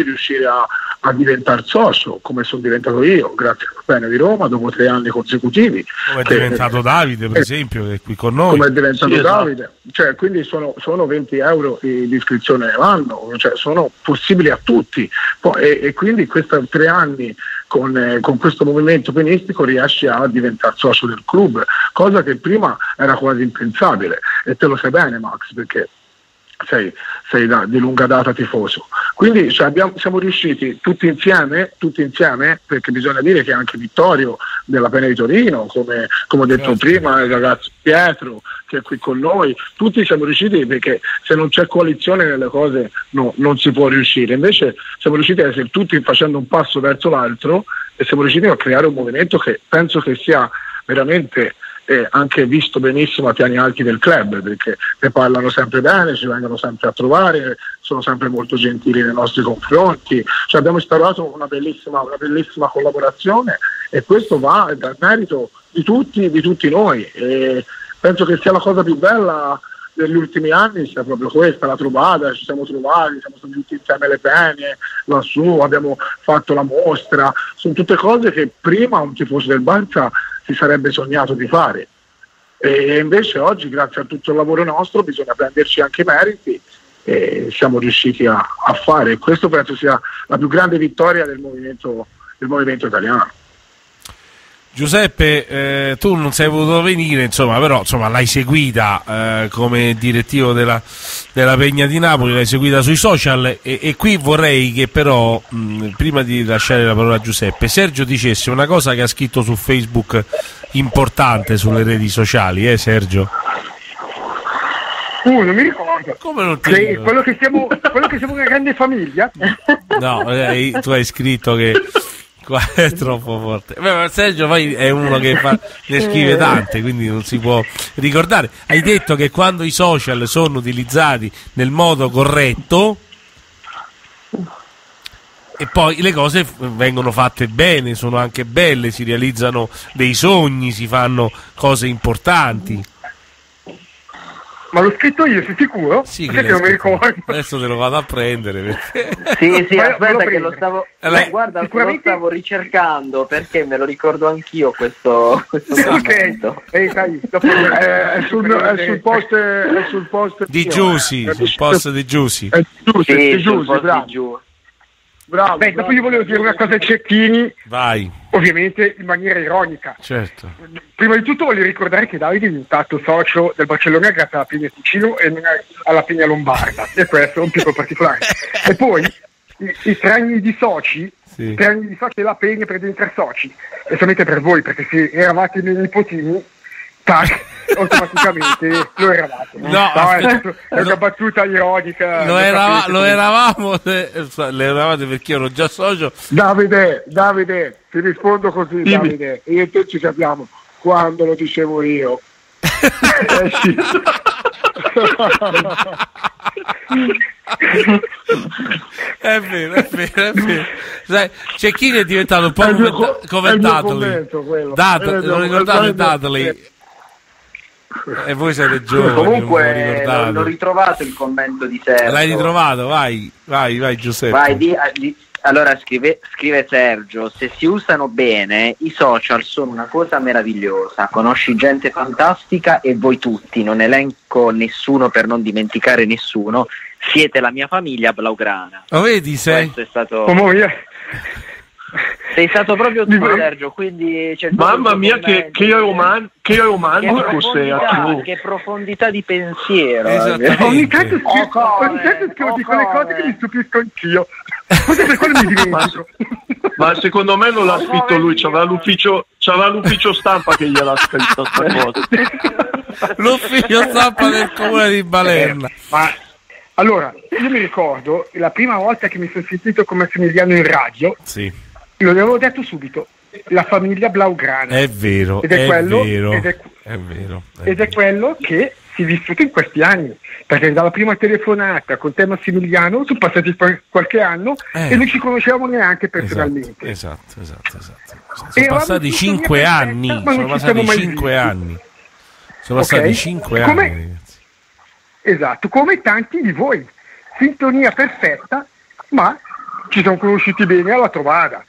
riuscire a, a diventare socio, come sono diventato io, grazie al bene di Roma, dopo tre anni consecutivi. Come è diventato eh, Davide, per eh, esempio, che è qui con noi. Come è diventato sì, esatto. Davide. Cioè, quindi sono, sono, 20 euro di iscrizione all'anno, cioè sono possibili a tutti. Poi, e, e, quindi questi tre anni con, eh, con, questo movimento penistico riesci a diventare socio del club, cosa che prima era quasi impensabile. E te lo sai bene Max, perché sei, sei da, di lunga data tifoso. Quindi cioè, abbiamo, siamo riusciti tutti insieme, tutti insieme, perché bisogna dire che anche Vittorio della Pena di Torino, come, come ho detto certo. prima, il ragazzo Pietro che è qui con noi, tutti siamo riusciti perché se non c'è coalizione nelle cose no, non si può riuscire. Invece siamo riusciti a essere tutti facendo un passo verso l'altro e siamo riusciti a creare un movimento che penso che sia veramente eh, anche visto benissimo a piani alti del club perché ne parlano sempre bene, ci vengono sempre a trovare, sono sempre molto gentili nei nostri confronti, cioè, abbiamo instaurato una bellissima, una bellissima, collaborazione e questo va dal merito di tutti, di tutti noi. E penso che sia la cosa più bella degli ultimi anni sia proprio questa, la trovata, ci siamo trovati, siamo stati tutti insieme alle pene, lassù, abbiamo fatto la mostra, sono tutte cose che prima un tifoso del Barça si sarebbe sognato di fare. E invece oggi, grazie a tutto il lavoro nostro, bisogna prenderci anche i meriti e siamo riusciti a, a fare. Questo penso sia la più grande vittoria del movimento, del movimento italiano. Giuseppe, eh, tu non sei voluto venire, insomma, però insomma, l'hai seguita eh, come direttivo della, della, Pegna di Napoli, l'hai seguita sui social e, e qui vorrei che però, mh, prima di lasciare la parola a Giuseppe, Sergio dicesse una cosa che ha scritto su Facebook importante sulle reti sociali, eh Sergio? Uh, non mi ricordo. Come non ti ricordo? Quello che siamo, quello che siamo una grande famiglia? No, eh, tu hai scritto che Qua è troppo forte. Beh, Sergio poi è uno che fa, ne scrive tante, quindi non si può ricordare. Hai detto che quando i social sono utilizzati nel modo corretto e poi le cose vengono fatte bene, sono anche belle, si realizzano dei sogni, si fanno cose importanti. Ma l'ho scritto io, sei sicuro? Sì, che non mi ricordo. Adesso te lo vado a prendere. Perché... Sì, sì, aspetta che lo stavo... Allora, guarda, sicuramente... lo stavo ricercando perché me lo ricordo anch'io questo, questo Ok, Ehi, sai, dopo, eh, è, sul, è, sul, post, è sul post di Giussi, sul post di Giussi. È Giussi, sì, di Giussi, bravo. Bravo, Beh, dopo io volevo dire una cosa ai cecchini. Vai. Ovviamente in maniera ironica. Certo. Prima di tutto voglio ricordare che Davide è diventato socio del Barcellona grazie alla Pegna Ticino e non alla Pegna Lombarda. e questo è un piccolo particolare. e poi i, i tre anni di soci sì. tre anni di soci della Pegna per diventare soci. E solamente per voi, perché se eravate i miei nipotini, tac, automaticamente lo eravate. No, no aspetta, è una battuta ironica. Lo, erava, lo eravamo, le, le eravate perché ero già socio. Davide, Davide, ti rispondo così, Dimmi. Davide, io e te ci capiamo quando lo dicevo io. eh, è vero, è vero, è vero. Sai, Cecchini è diventato un po' come, come Dudley. Dat, lo ricordate Dudley? E voi siete giovani. Comunque l'ho ritrovato il commento di Sergio. L'hai ritrovato? Vai, vai, vai Giuseppe. Vai, di, di, allora scrive, scrive, Sergio, se si usano bene i social sono una cosa meravigliosa, conosci gente fantastica e voi tutti, non elenco nessuno per non dimenticare nessuno, siete la mia famiglia blaugrana. Lo vedi sei? Questo è stato... Oh, sei stato proprio tu, Sergio. Quindi Mamma mia, che, che, roman- che romantico sei tu. Che profondità di pensiero. Ogni tanto scrivo di quelle cose che mi stupisco anch'io. Forse per quello mi dimentico. Ma secondo me non l'ha scritto lui, c'aveva l'ufficio, c'aveva l'ufficio stampa che gliel'ha scritto sta cosa. L'ufficio stampa del comune di Balerna. Ma allora, io mi ricordo la prima volta che mi sono sentito come Massimiliano in radio. Sì lo avevo detto subito, la famiglia Blaugrana. È vero, ed è, è quello, vero, ed è, è vero. È ed vero. è quello che si è vissuto in questi anni, perché dalla prima telefonata con te Massimiliano sono passati qualche anno eh. e non ci conoscevamo neanche esatto, personalmente. Esatto, esatto, esatto. esatto. Sono passati cinque anni, sono passati cinque anni. Sono passati cinque come, anni, ragazzi. Esatto, come tanti di voi. Sintonia perfetta, ma ci siamo conosciuti bene alla trovata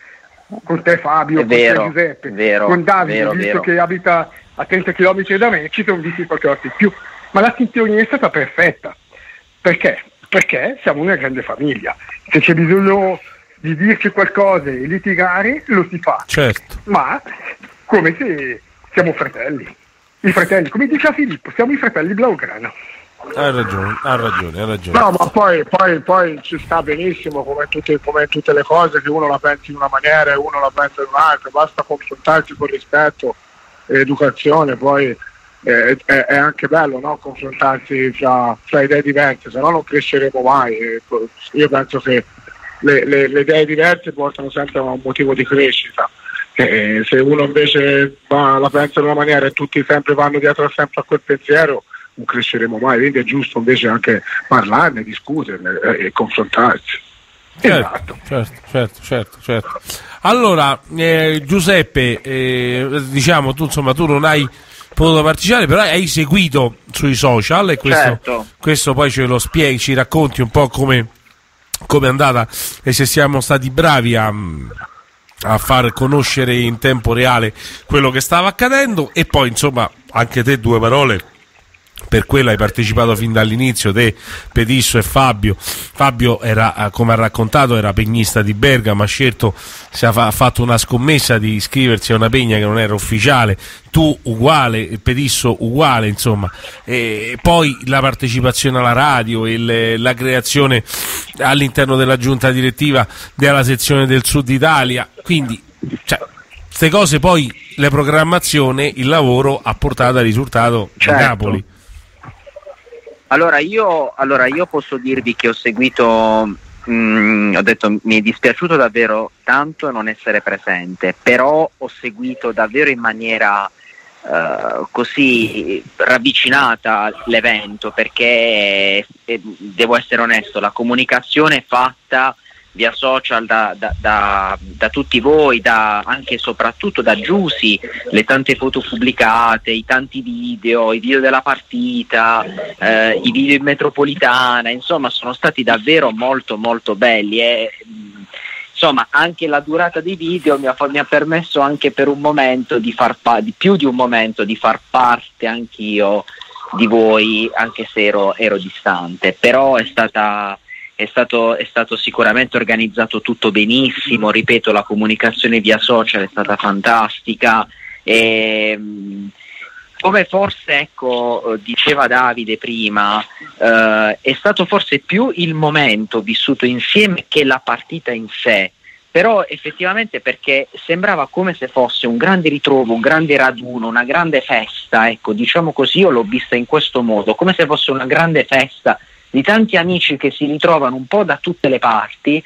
con te Fabio, È con vero, te Giuseppe, vero, con Davide, vero, visto vero. che abita a 30 km da me, ci siamo visti qualche volta in più. Ma la sintonia è stata perfetta. Perché? Perché siamo una grande famiglia. Se c'è bisogno di dirci qualcosa e litigare, lo si fa. Certo. Ma come se siamo fratelli. I fratelli, come diceva Filippo, siamo i fratelli Blaugrana. Hai ragione, ha ragione, ha ragione. No, ma poi, poi, poi ci sta benissimo come tutte, come tutte le cose che uno la pensa in una maniera e uno la pensa in un'altra, basta confrontarsi con rispetto e educazione, poi eh, è, è anche bello no? confrontarsi fra, fra idee diverse, se no non cresceremo mai. Io penso che le, le- le idee diverse portano sempre a un motivo di crescita. E se uno invece va- la pensa in una maniera e tutti sempre vanno dietro sempre a quel pensiero, non cresceremo mai, quindi è giusto invece anche parlarne, discuterne eh, e confrontarsi. Certo, certo, certo, certo, certo. Allora, eh, Giuseppe, eh, diciamo tu insomma tu non hai potuto partecipare, però hai seguito sui social e questo, Certo. questo poi ce lo spieghi, ci racconti un po' come come è andata e se siamo stati bravi a, a far conoscere in tempo reale quello che stava accadendo e poi insomma anche te due parole per quello hai partecipato fin dall'inizio te, Petisso e Fabio. Fabio era, eh, come ha raccontato era pegnista di Bergamo ha scelto si ha fa- ha fatto una scommessa di iscriversi a una pegna che non era ufficiale. Tu uguale, Petisso uguale insomma. E poi la partecipazione alla radio e il- la creazione all'interno della giunta direttiva della sezione del sud Italia. Quindi cioè, queste cose poi le programmazioni, il lavoro ha portato al risultato Certo. di Napoli Allora io, allora io posso dirvi che ho seguito, mm, ho detto mi è dispiaciuto davvero tanto non essere presente, però ho seguito davvero in maniera eh, così ravvicinata l'evento perché eh, devo essere onesto, la comunicazione fatta via social da, da- da- da tutti voi, anche e soprattutto da Giusy, le tante foto pubblicate, i tanti video, i video della partita, eh, i video in metropolitana, insomma sono stati davvero molto molto belli e insomma anche la durata dei video mi ha, mi ha permesso anche per un momento di far pa- di più di un momento di far parte anch'io di voi anche se ero, ero distante. Però è stata è stato, è stato sicuramente organizzato tutto benissimo, ripeto la comunicazione via social è stata fantastica e, mh, come forse ecco, diceva Davide prima, eh, è stato forse più il momento vissuto insieme che la partita in sé, però effettivamente perché sembrava come se fosse un grande ritrovo, un grande raduno, una grande festa, ecco, diciamo così, io l'ho vista in questo modo, come se fosse una grande festa di tanti amici che si ritrovano un po' da tutte le parti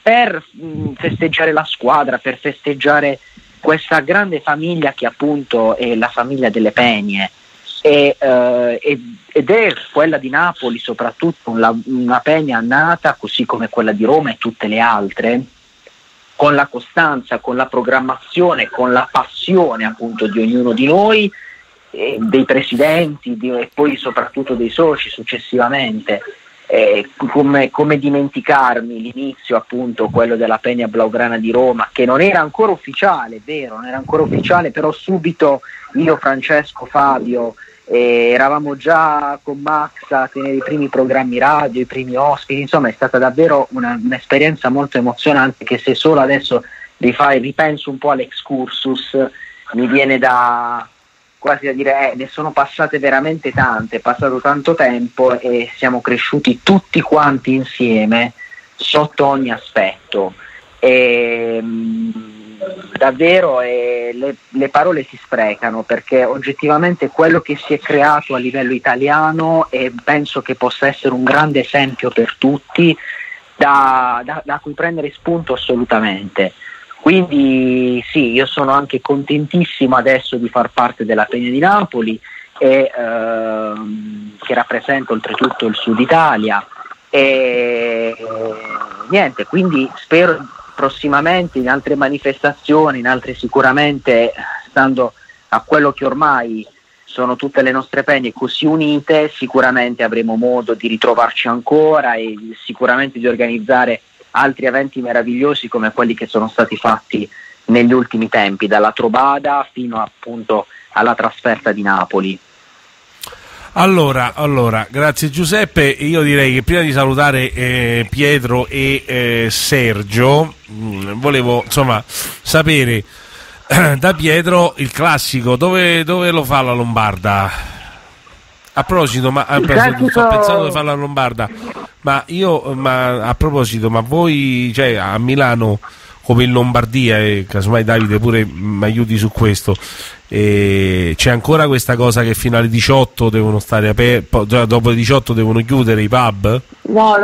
per mh, festeggiare la squadra, per festeggiare questa grande famiglia che appunto è la famiglia delle Pegne e, eh, ed- ed è quella di Napoli soprattutto una, una Pegna nata così come quella di Roma e tutte le altre con la costanza, con la programmazione, con la passione appunto di ognuno di noi, eh, dei presidenti di- e poi soprattutto dei soci successivamente. Eh, come, come dimenticarmi l'inizio appunto quello della Pegna Blaugrana di Roma che non era ancora ufficiale, vero, non era ancora ufficiale, però subito io, Francesco, Fabio eh, eravamo già con Max a tenere i primi programmi radio, i primi ospiti, insomma è stata davvero una- un'esperienza molto emozionante che se solo adesso rifai, ripenso un po' all'excursus mi viene da quasi da dire eh, ne sono passate veramente tante, è passato tanto tempo e siamo cresciuti tutti quanti insieme sotto ogni aspetto. E, mh, davvero eh, le, le parole si sprecano perché oggettivamente quello che si è creato a livello italiano e penso che possa essere un grande esempio per tutti da, da- da cui prendere spunto assolutamente. Quindi sì, io sono anche contentissimo adesso di far parte della Pegna di Napoli e, ehm, che rappresenta oltretutto il Sud Italia. E niente, quindi spero prossimamente in altre manifestazioni, in altre sicuramente stando a quello che ormai sono tutte le nostre pegne così unite, sicuramente avremo modo di ritrovarci ancora e sicuramente di organizzare altri eventi meravigliosi come quelli che sono stati fatti negli ultimi tempi, dalla Trovada fino appunto alla trasferta di Napoli. Allora, allora, grazie Giuseppe. Io direi che prima di salutare eh, Pietro e eh, Sergio, mh, mm, volevo insomma sapere eh, da Pietro il classico, dove, dove, lo fa la Lombarda? A proposito, ma a proposito, sto pensando di fare la Lombarda, ma io, ma a proposito, ma voi, cioè a Milano come in Lombardia, e casomai Davide pure mi aiuti su questo, e c'è ancora questa cosa che fino alle 18 devono stare aperti, dopo le 18 devono chiudere i pub? No,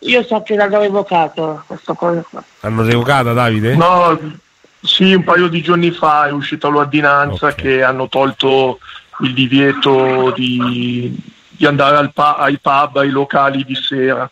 io so che l'hanno revocato questa cosa qua. Hanno revocata Davide? No, sì, un paio di giorni fa è uscita l'ordinanza okay. che hanno tolto il divieto di, di andare pa- ai pub, ai locali di sera.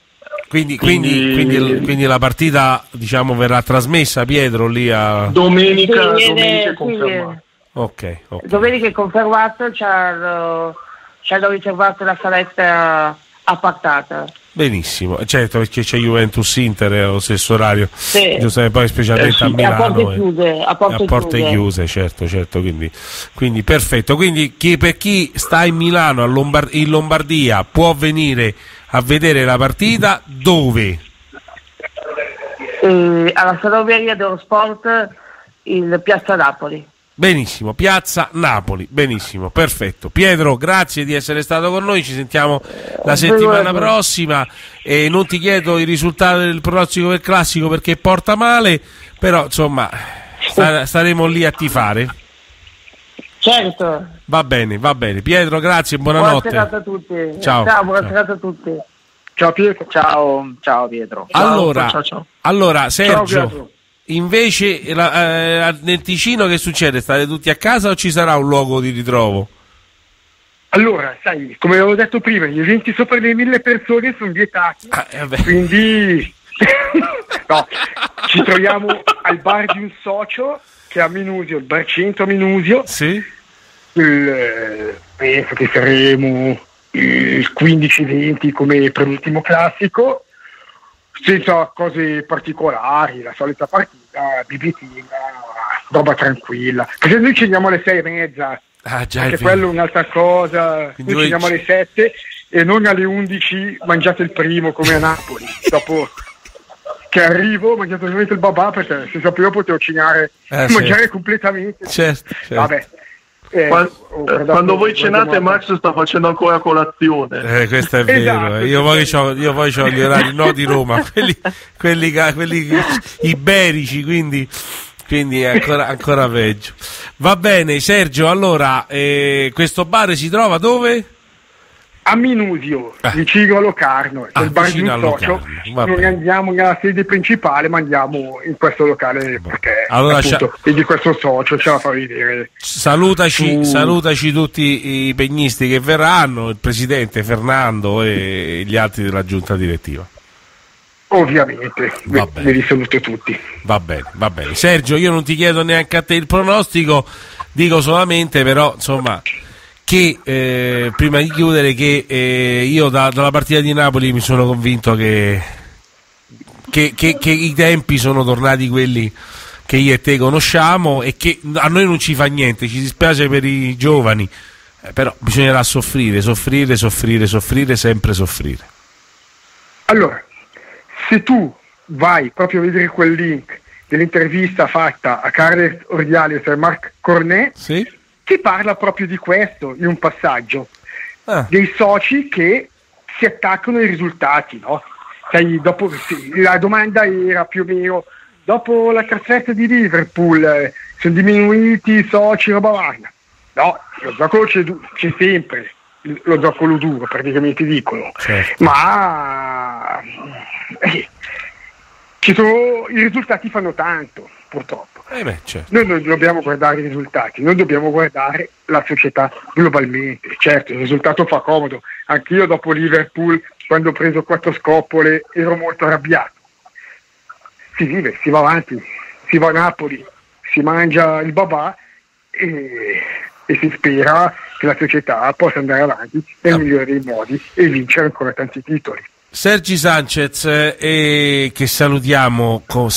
Quindi, quindi, quindi, quindi, la partita diciamo, verrà trasmessa Pietro lì a domenica, sì, domenica confermato. Ok, okay. Domenica è confermato, ci hanno, ci hanno riservato la saletta appartata. Benissimo, certo perché c'è Juventus Inter allo stesso orario, sì. poi specialmente eh sì, a Milano. A porte chiuse, a porte, a porte chiuse. chiuse. certo, certo, quindi, quindi, perfetto. Quindi chi, per chi sta in Milano, Lombard- in Lombardia, può venire a vedere la partita dove? Eh, alla Saloveria dello Sport in Piazza Napoli. Benissimo, Piazza Napoli, benissimo, perfetto. Pietro, grazie di essere stato con noi, ci sentiamo la settimana prossima e non ti chiedo il risultato del pronostico del classico perché porta male, però insomma sta, staremo lì a tifare. Certo. Va bene, va bene. Pietro, grazie, buonanotte. Buona serata a tutti. Ciao. Ciao, buona ciao. serata a tutti. Ciao Pietro. Ciao, ciao Pietro. Allora, ciao, ciao. allora Sergio Invece la, eh, nel Ticino che succede? State tutti a casa o ci sarà un luogo di ritrovo? Allora, sai, come avevo detto prima, gli eventi sopra le mille persone sono vietati, ah, eh quindi no, ci troviamo al bar di un socio che è a Minusio, il bar centro a Minusio. Sì. Il, eh, penso che saremo il 15-20 come penultimo classico senza cose particolari, la solita partita, bibitina, roba tranquilla. Perché noi ci andiamo alle sei e mezza, ah, già perché quello è un'altra cosa, Quindi noi ci andiamo alle sette e non alle undici mangiate il primo come a Napoli, dopo che arrivo mangiate solamente il babà perché se sapevo potevo cenare, eh, mangiare certo. completamente. Certo, certo. Vabbè. Eh, quando, quando voi cenate Max sta facendo ancora colazione. Eh, questo è vero esatto, io, poi ho, io poi ho gli orari no di Roma quelli, quelli, quelli iberici quindi quindi è ancora, ancora peggio. Va bene Sergio allora eh, questo bar si trova dove? A Minusio, ah. vicino a Locarno, ah, il bar di un socio. Noi andiamo nella sede principale, ma andiamo in questo locale perché allora, appunto, scia... di questo socio ce la fa vedere. Salutaci, su... salutaci tutti i pegnisti che verranno, il presidente Fernando e gli altri della giunta direttiva. Ovviamente, ve li saluto tutti. Va bene, va bene. Sergio, io non ti chiedo neanche a te il pronostico, dico solamente però, insomma che eh, prima di chiudere che eh, io da, dalla partita di Napoli mi sono convinto che, che, che, che, i tempi sono tornati quelli che io e te conosciamo e che a noi non ci fa niente, ci dispiace per i giovani, eh, però bisognerà soffrire, soffrire, soffrire, soffrire, sempre soffrire. Allora, se tu vai proprio a vedere quel link dell'intervista fatta a Carles Ordiales e Marc Cornet, sì? Si parla proprio di questo in un passaggio, ah. dei soci che si attaccano ai risultati, no? Sai, dopo, la domanda era più o meno, dopo la trasferta di Liverpool eh, sono diminuiti i soci, roba varia. No, lo gioco c'è, c'è sempre, lo gioco duro praticamente dicono, certo. ma eh, sono, i risultati fanno tanto, purtroppo. Eh beh, certo. Noi non dobbiamo guardare i risultati, noi dobbiamo guardare la società globalmente. Certo, il risultato fa comodo. Anch'io dopo Liverpool, quando ho preso quattro scopole, ero molto arrabbiato. Si vive, si va avanti, si va a Napoli, si mangia il babà e, e si spera che la società possa andare avanti nel no. migliore dei modi e vincere ancora tanti titoli. Sergi Sanchez, eh, che salutiamo con